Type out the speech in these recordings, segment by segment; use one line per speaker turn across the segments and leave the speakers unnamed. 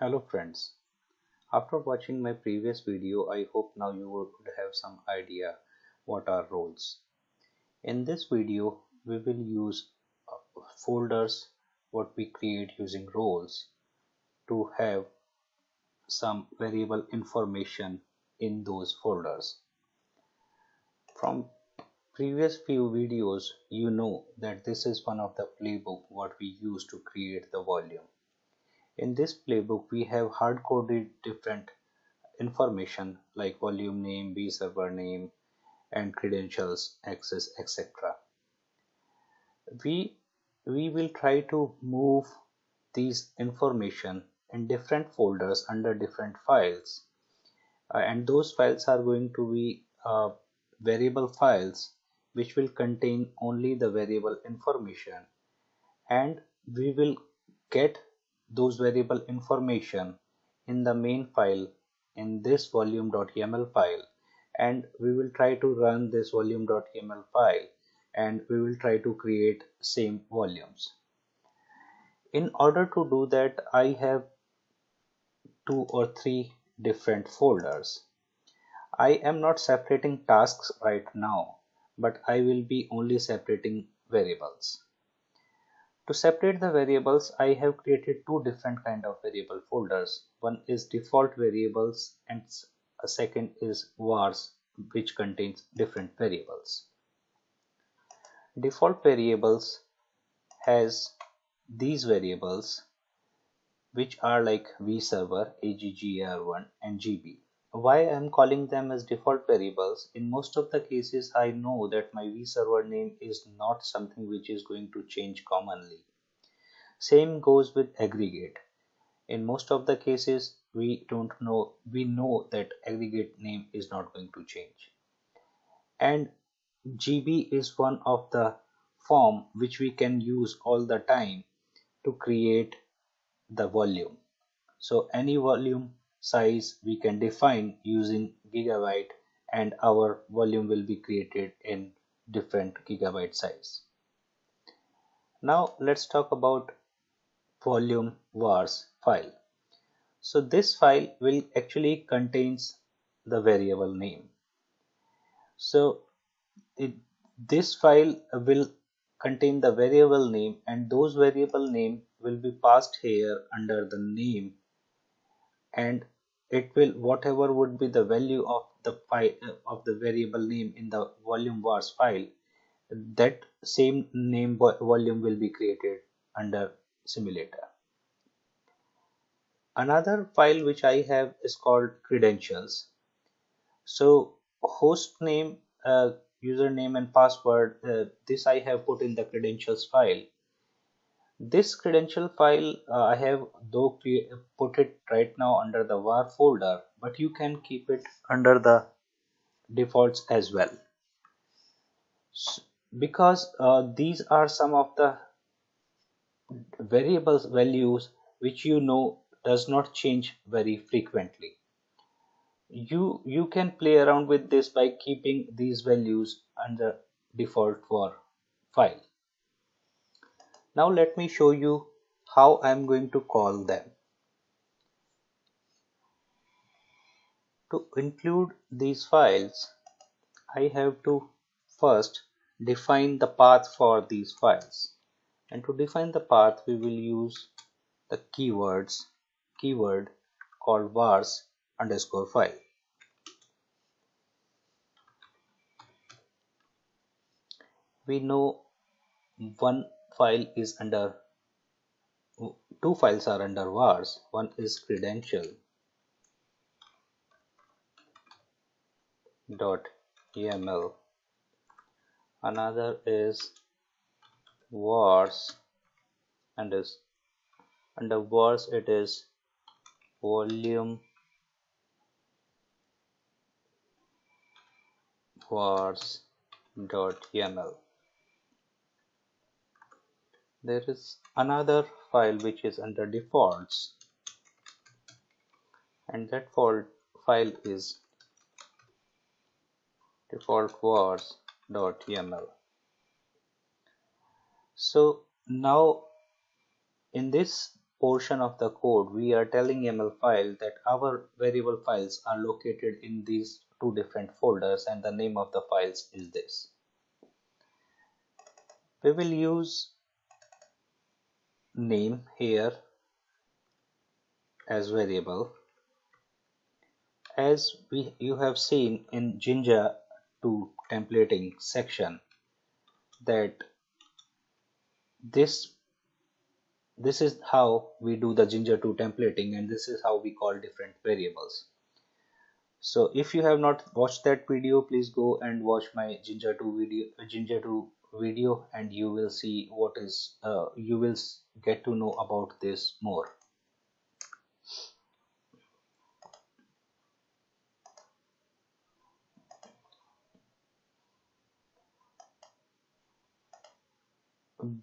Hello friends. After watching my previous video, I hope now you would have some idea what are roles. In this video, we will use uh, folders what we create using roles to have some variable information in those folders. From previous few videos, you know that this is one of the playbook what we use to create the volume in this playbook, we have hard-coded different information like volume name, vServer name, and credentials, access, etc. We, we will try to move these information in different folders under different files. Uh, and those files are going to be uh, variable files which will contain only the variable information and we will get those variable information in the main file in this volume.yaml file. And we will try to run this volume.yaml file and we will try to create same volumes. In order to do that I have two or three different folders. I am not separating tasks right now but I will be only separating variables to separate the variables, I have created two different kind of variable folders. One is default variables and a second is vars which contains different variables. Default variables has these variables which are like vserver, aggr1 and gb why I'm calling them as default variables in most of the cases I know that my vserver name is not something which is going to change commonly. Same goes with aggregate. In most of the cases we don't know we know that aggregate name is not going to change. And GB is one of the form which we can use all the time to create the volume. So any volume size we can define using gigabyte and our volume will be created in different gigabyte size. Now let's talk about volume vars file. So this file will actually contains the variable name. So it, this file will contain the variable name and those variable name will be passed here under the name and it will whatever would be the value of the file of the variable name in the volume vars file that same name volume will be created under simulator. Another file which i have is called credentials. So host name uh, username and password uh, this i have put in the credentials file this credential file uh, I have though put it right now under the var folder but you can keep it under the defaults as well. Because uh, these are some of the variables values which you know does not change very frequently. You you can play around with this by keeping these values under default var file now let me show you how I am going to call them. To include these files, I have to first define the path for these files. And to define the path, we will use the keywords keyword called vars underscore file. We know one file is under two files are under vars one is credential dot yaml another is vars and is under vars it is volume vars dot yaml there is another file which is under defaults and that file is defaultvars.yaml so now in this portion of the code we are telling YAML file that our variable files are located in these two different folders and the name of the files is this. We will use name here as variable. As we you have seen in Jinja 2 templating section that this this is how we do the Jinja 2 templating and this is how we call different variables. So if you have not watched that video please go and watch my Jinja 2 video Jinja 2 video and you will see what is uh, you will get to know about this more.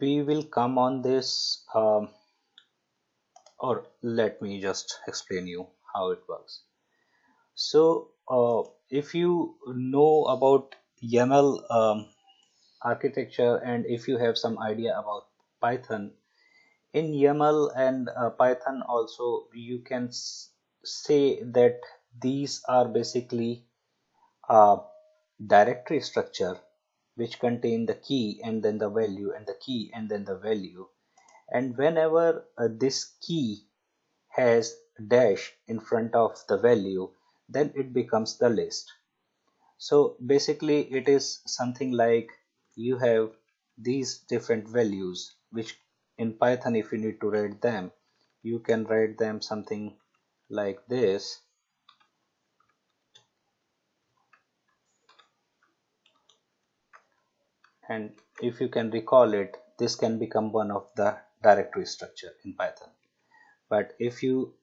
We will come on this um, or let me just explain you how it works. So uh, if you know about YAML um, architecture and if you have some idea about Python in YAML and uh, Python also you can say that these are basically a directory structure which contain the key and then the value and the key and then the value. And whenever uh, this key has dash in front of the value then it becomes the list. So basically it is something like you have these different values which in python if you need to write them you can write them something like this. And if you can recall it this can become one of the directory structure in python. But if you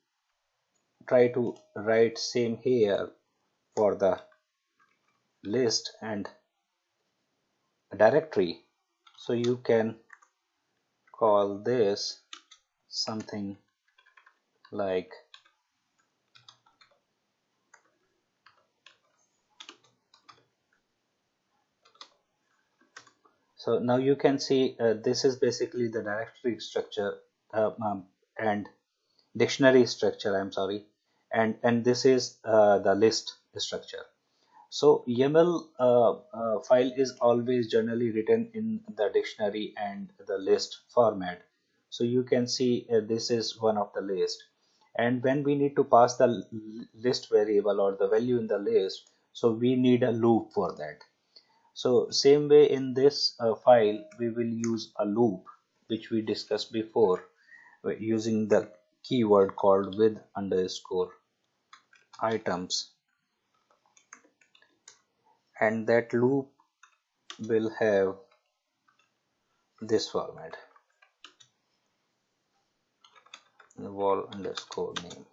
try to write same here for the list and directory so you can call this something like so now you can see uh, this is basically the directory structure uh, um, and dictionary structure I'm sorry. And and this is uh, the list structure so YAML uh, uh, file is always generally written in the dictionary and the list format. So you can see uh, this is one of the list. And when we need to pass the list variable or the value in the list so we need a loop for that. So same way in this uh, file we will use a loop which we discussed before uh, using the keyword called with underscore items and that loop will have this format. Val underscore name.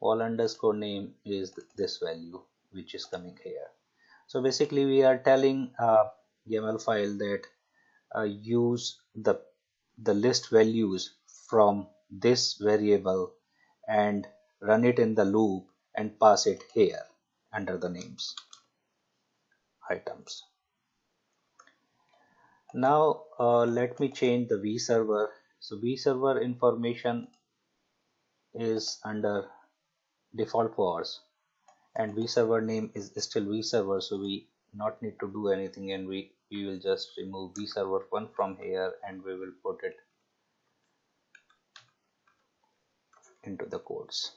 Val underscore name is this value which is coming here. So basically we are telling uh, YAML file that uh, use the the list values from this variable and run it in the loop and pass it here under the names items. Now uh, let me change the vserver. So vserver information is under default vars and vserver name is still vserver so we not need to do anything and we we will just remove vserver1 from here and we will put it into the codes.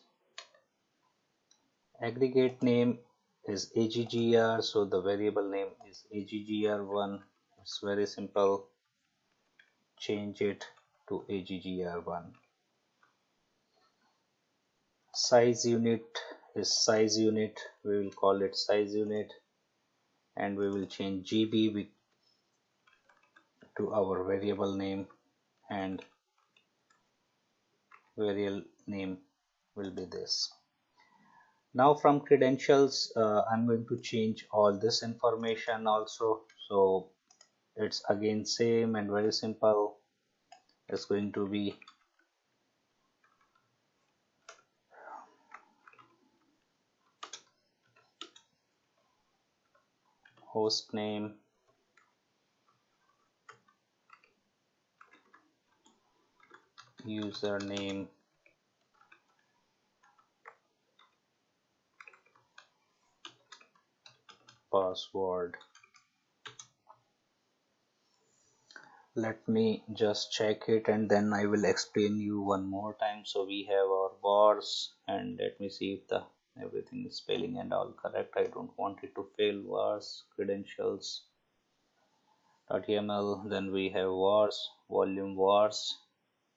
Aggregate name is aggr so the variable name is aggr1 it's very simple. Change it to aggr1 size unit is size unit. We will call it size unit. And we will change GB to our variable name. And variable name will be this now from credentials uh, I'm going to change all this information also. So it's again same and very simple. It's going to be host name. Username password. Let me just check it and then I will explain you one more time. So we have our vars and let me see if the everything is spelling and all correct. I don't want it to fail. Vars credentials .yml then we have vars volume vars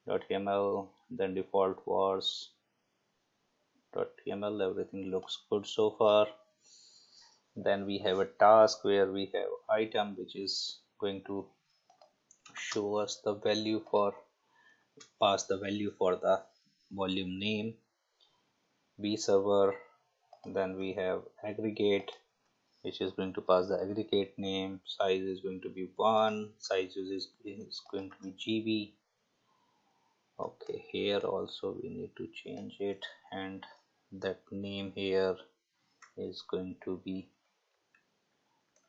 .yml then default vars .yml everything looks good so far then we have a task where we have item which is going to show us the value for pass the value for the volume name vserver. Then we have aggregate which is going to pass the aggregate name. Size is going to be 1 size is, is going to be gb okay here also we need to change it. And that name here is going to be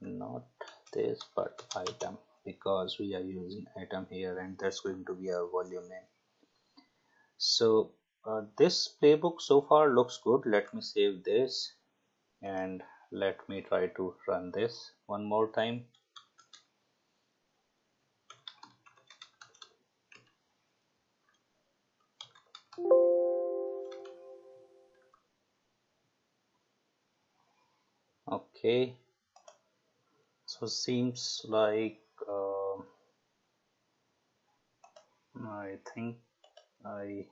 not this but item because we are using item here and that's going to be our volume name. So uh, this playbook so far looks good. Let me save this and let me try to run this one more time. Okay so seems like uh, I think I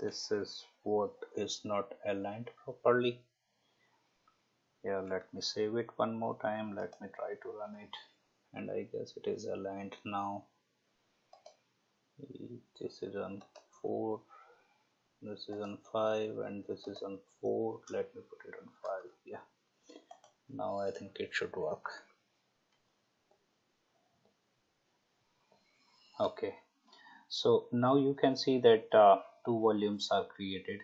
this is what is not aligned properly. Yeah let me save it one more time. Let me try to run it. And I guess it is aligned now. This is on 4 this is on 5 and this is on 4 let me put it on 5 yeah now I think it should work. Okay. So now you can see that uh, two volumes are created.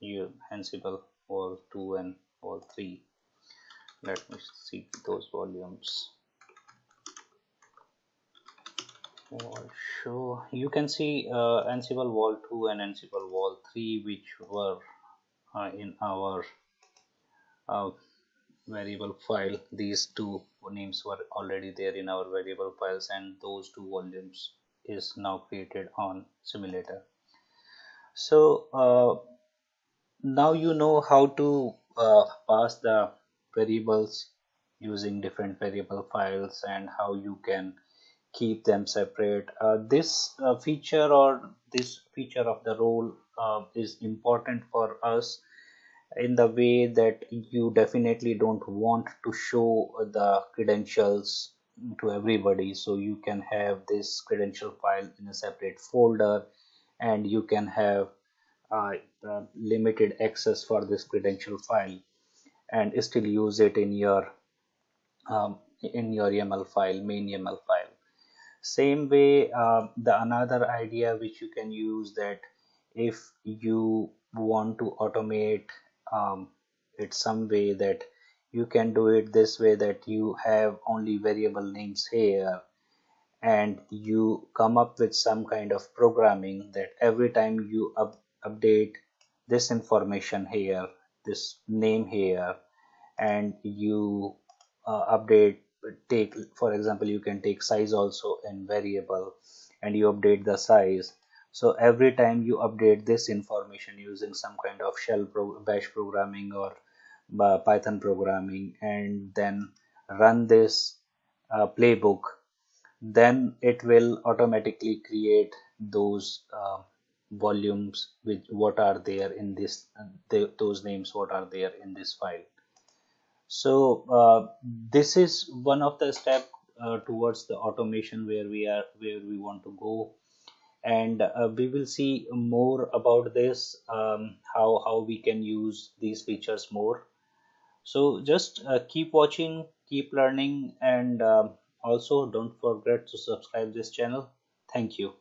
You ansible all 2 and all 3 let me see those volumes. Vol show. You can see uh, ansible vol 2 and ansible vol 3 which were uh, in our uh, variable file. These two names were already there in our variable files and those two volumes is now created on simulator. So uh, now you know how to uh, pass the variables using different variable files and how you can keep them separate. Uh, this uh, feature or this feature of the role uh, is important for us in the way that you definitely don't want to show the credentials to everybody. So you can have this credential file in a separate folder and you can have uh, uh, limited access for this credential file and still use it in your um, in your YAML file main YAML file. Same way uh, the another idea which you can use that if you want to automate um, it some way that you can do it this way that you have only variable names here and you come up with some kind of programming that every time you up update this information here this name here and you uh, update take for example you can take size also in variable and you update the size so every time you update this information using some kind of shell pro bash programming or uh, python programming and then run this uh, playbook then it will automatically create those uh, volumes with what are there in this the, those names what are there in this file. So uh, this is one of the step uh, towards the automation where we are where we want to go and uh, we will see more about this um, how how we can use these features more. So just uh, keep watching keep learning and uh, also don't forget to subscribe this channel. Thank you